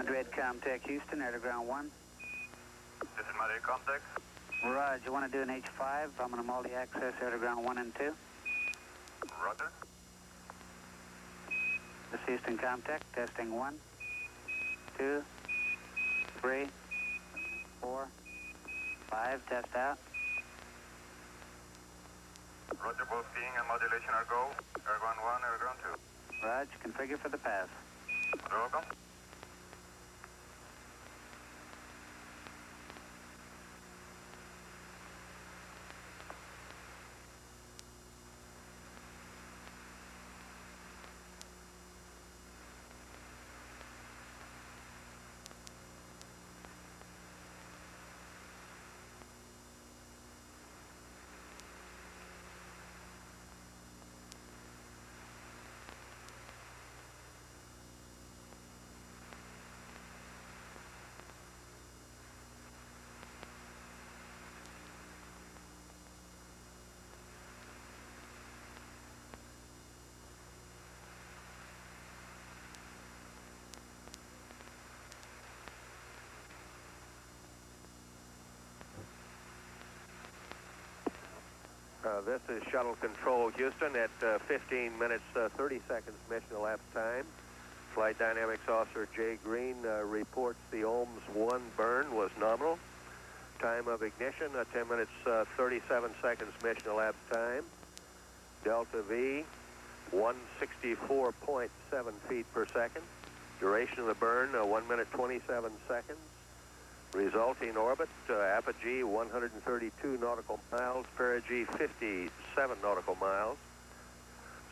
Madrid Comtech Houston, air to ground 1. This is Madrid Comtech. Roger, you want to do an H5? I'm on a multi-access air to ground 1 and 2. Roger. This is Houston Comtech, testing 1, 2, 3, 4, 5, test out. Roger, both being and modulation are go. Air ground 1, air ground 2. Roger, configure for the pass. Welcome. Uh, this is Shuttle Control Houston at uh, 15 minutes uh, 30 seconds mission elapsed time. Flight Dynamics Officer Jay Greene uh, reports the OMS 1 burn was nominal. Time of ignition, uh, 10 minutes uh, 37 seconds mission elapsed time. Delta V, 164.7 feet per second. Duration of the burn, uh, 1 minute 27 seconds. Resulting orbit, uh, apogee 132 nautical miles, perigee 57 nautical miles.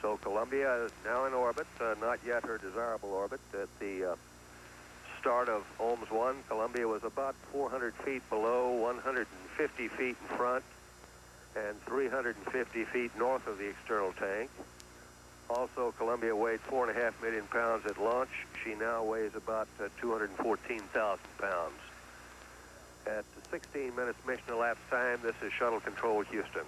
So Columbia is now in orbit, uh, not yet her desirable orbit. At the uh, start of OMS 1, Columbia was about 400 feet below, 150 feet in front, and 350 feet north of the external tank. Also, Columbia weighed 4.5 million pounds at launch. She now weighs about uh, 214,000 pounds. At 16 minutes mission elapsed time, this is Shuttle Control Houston.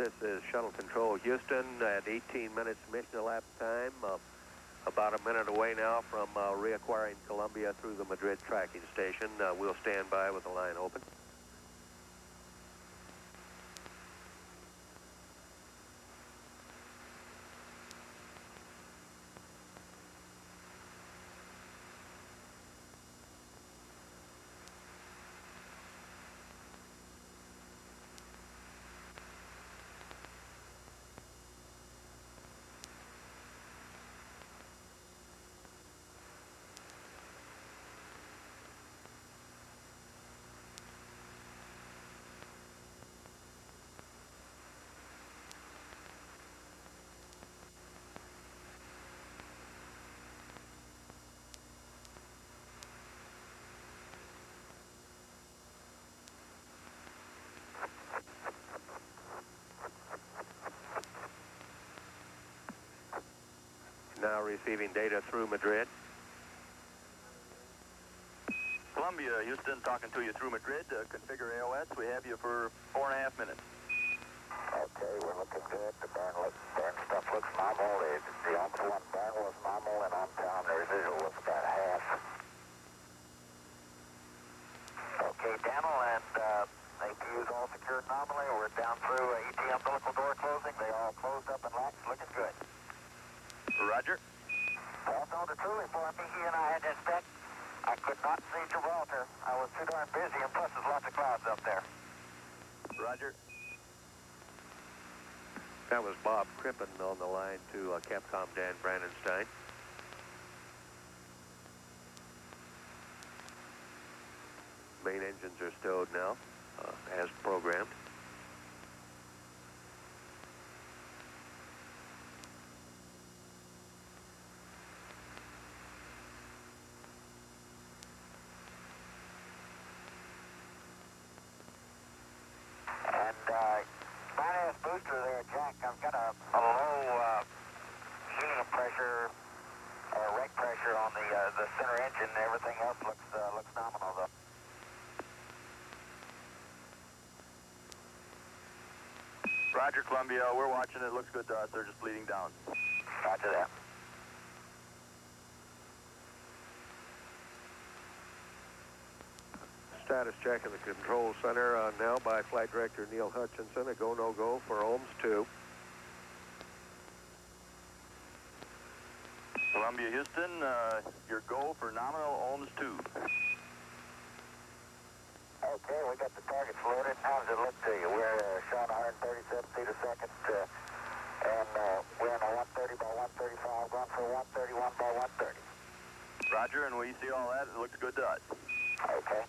This is Shuttle Control Houston at 18 minutes mission elapsed time. Uh, about a minute away now from uh, reacquiring Columbia through the Madrid tracking station. Uh, we'll stand by with the line open. Now receiving data through Madrid. Columbia, Houston, talking to you through Madrid. Uh, configure AOS. We have you for four and a half minutes. Okay, we're looking good. The burn, look, burn stuff looks normal. The, the Alpha 1 burn was normal, and on town the residual was about half. Okay, Daniel, and uh, APU's all secured nominally. We're down through uh, ET umbilical door closing. They all closed up and locked, looking good. Roger. Well, no, the truly for me, he and I had to inspect. I could not see Gibraltar. I was too darn busy, and plus there's lots of clouds up there. Roger. That was Bob Crippen on the line to uh, Capcom Dan Brandenstein. Main engines are stowed now, uh, as programmed. And uh, finance booster there, Jack. I've got a, a low uh, helium pressure or rate pressure on the uh, the center engine. Everything else looks uh, looks nominal though. Roger, Columbia. We're watching it. Looks good to us. They're just bleeding down. Roger that. Status check in the control center uh, now by Flight Director Neil Hutchinson. A go, no go for OMS 2. Columbia, Houston, uh, your go for nominal OMS 2. Okay, we got the targets loaded. How does it look to you? We're uh, shot 137 feet a second, uh, and uh, we're in a 130 by 135, going for 131 by 130. Roger, and we see all that. It looks good to us. Okay.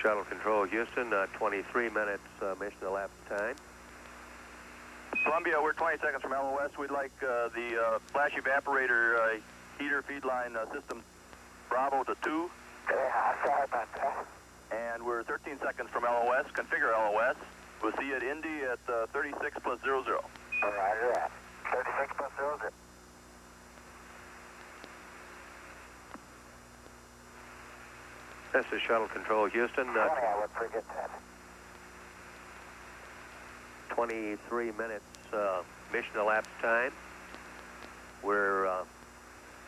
Shuttle Control Houston, uh, 23 minutes uh, mission elapsed time. Columbia, we're 20 seconds from LOS. We'd like uh, the uh, flash evaporator uh, heater feed line uh, system Bravo to 2. Yeah, sorry about that. And we're 13 seconds from LOS. Configure LOS. We'll see you at Indy at uh, 36 plus 00. Roger that. 36 plus 0 This is Shuttle Control Houston, uh, 20, I would forget that. 23 minutes uh, mission elapsed time. We're uh,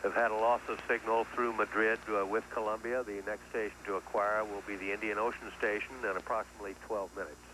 have had a loss of signal through Madrid uh, with Columbia. The next station to acquire will be the Indian Ocean Station in approximately 12 minutes.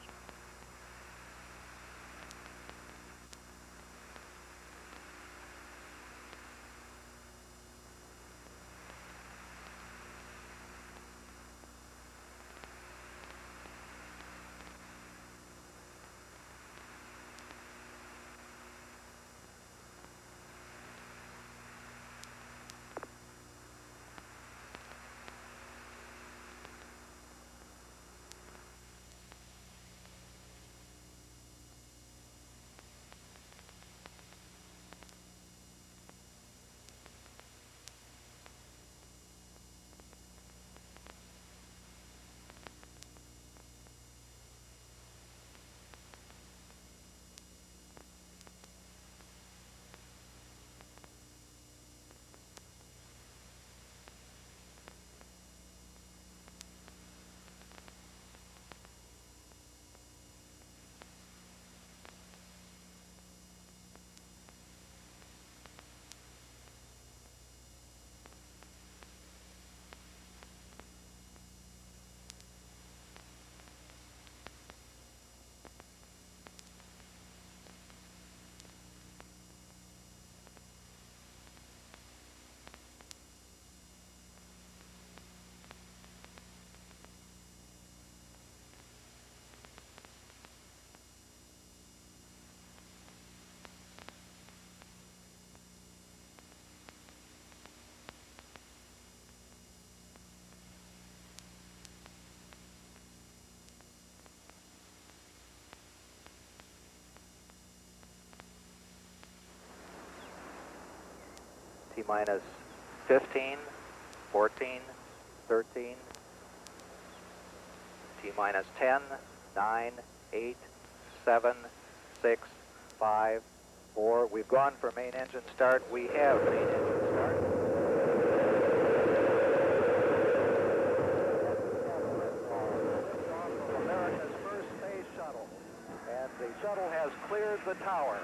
T minus 15, 14, 13, T minus 10, 9, 8, 7, 6, 5, 4. We've gone for main engine start. We have main engine start. America's first space shuttle. And the shuttle has cleared the tower.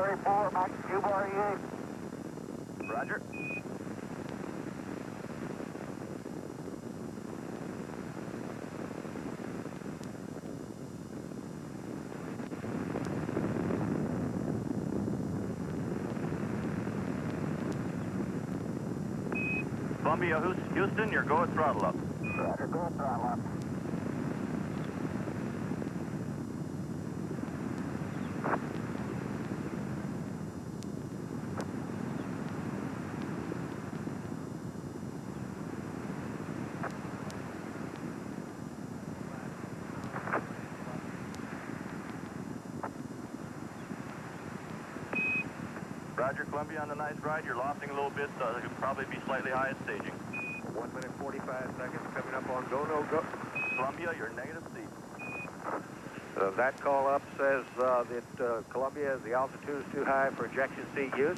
Four thirty-four, Mike, Cuba, are you? Roger. Columbia, Houston, you're go at throttle up. Roger, go throttle up. Roger, Columbia on the nice ride. You're lofting a little bit, so you'll probably be slightly high at staging. One minute 45 seconds coming up on go, no go. Columbia, you're negative C. Uh, that call up says uh, that uh, Columbia, the altitude is too high for ejection seat use.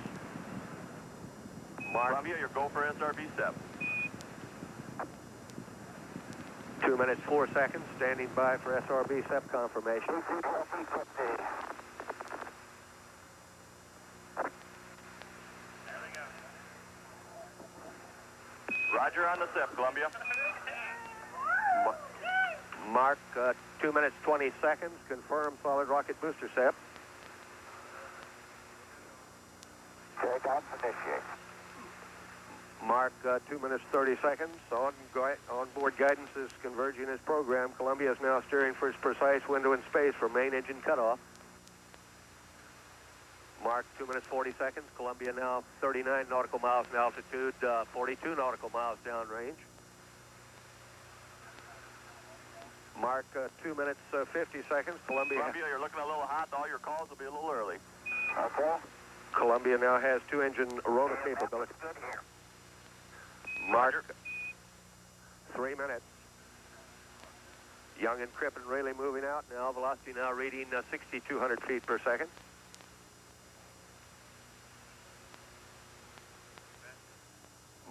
Mark, Columbia, you're go for SRB step. two minutes, four seconds, standing by for SRB SEP confirmation. Roger on the step, Columbia. Mark, uh, two minutes, 20 seconds, confirm solid rocket booster SEP. Takeoff initiate. Mark, uh, two minutes, 30 seconds. On, gui- on board guidance is converging as programmed. Columbia is now steering for its precise window in space for main engine cutoff. Mark, two minutes, 40 seconds. Columbia now 39 nautical miles in altitude, uh, 42 nautical miles downrange. Mark, uh, two minutes, uh, 50 seconds. Columbia, Columbia, you're looking a little hot. All your calls will be a little early. Okay? Columbia now has two engine rotor capability. Good here. Mark, three minutes. Young and Crippen really moving out now. Velocity now reading uh, 6,200 feet per second.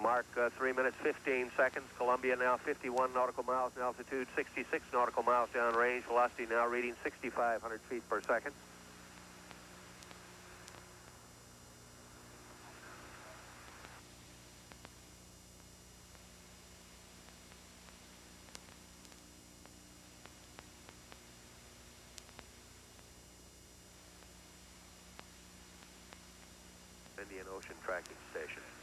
Mark, uh, three minutes, 15 seconds. Columbia now 51 nautical miles in altitude, 66 nautical miles downrange. Velocity now reading 6,500 feet per second. Indian Ocean Tracking Station.